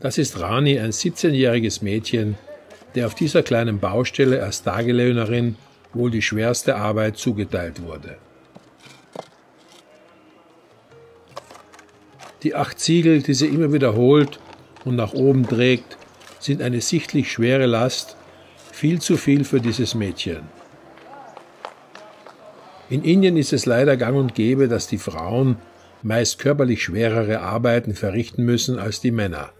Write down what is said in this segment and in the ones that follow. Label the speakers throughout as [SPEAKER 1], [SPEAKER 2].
[SPEAKER 1] Das ist Rani, ein 17-jähriges Mädchen, der auf dieser kleinen Baustelle als Tagelöhnerin wohl die schwerste Arbeit zugeteilt wurde. Die acht Ziegel, die sie immer wiederholt und nach oben trägt, sind eine sichtlich schwere Last, viel zu viel für dieses Mädchen. In Indien ist es leider gang und gäbe, dass die Frauen meist körperlich schwerere Arbeiten verrichten müssen als die Männer.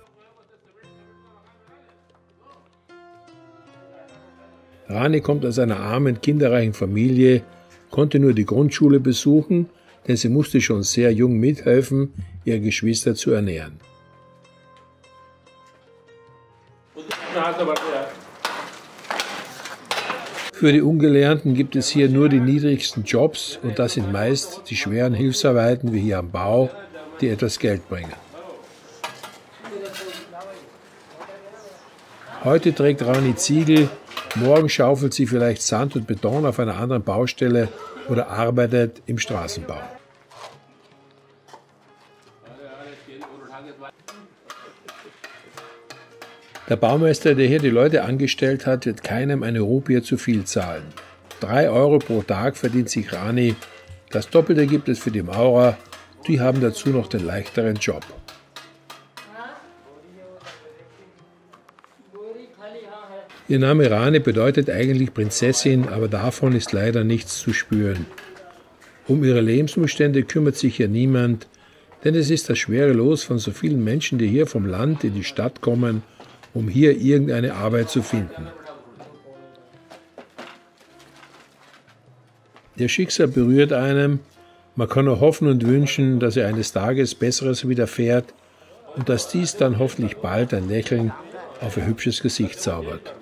[SPEAKER 1] Rani kommt aus einer armen, kinderreichen Familie, konnte nur die Grundschule besuchen, denn sie musste schon sehr jung mithelfen, ihre Geschwister zu ernähren. Für die Ungelernten gibt es hier nur die niedrigsten Jobs und das sind meist die schweren Hilfsarbeiten wie hier am Bau, die etwas Geld bringen. Heute trägt Rani Ziegel, morgen schaufelt sie vielleicht Sand und Beton auf einer anderen Baustelle oder arbeitet im Straßenbau. Der Baumeister, der hier die Leute angestellt hat, wird keinem eine Rupie zu viel zahlen. Drei Euro pro Tag verdient sich Rani. Das Doppelte gibt es für die Maurer. Die haben dazu noch den leichteren Job. Ihr Name Rani bedeutet eigentlich Prinzessin, aber davon ist leider nichts zu spüren. Um ihre Lebensumstände kümmert sich hier niemand, denn es ist das schwere Los von so vielen Menschen, die hier vom Land in die Stadt kommen um hier irgendeine Arbeit zu finden. Der Schicksal berührt einem, man kann nur hoffen und wünschen, dass er eines Tages Besseres widerfährt und dass dies dann hoffentlich bald ein Lächeln auf ein hübsches Gesicht zaubert.